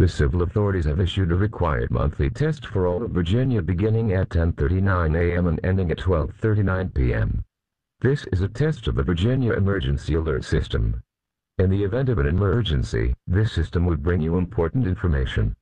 The civil authorities have issued a required monthly test for all of Virginia beginning at 10.39 a.m. and ending at 12.39 p.m. This is a test of the Virginia Emergency Alert System. In the event of an emergency, this system would bring you important information.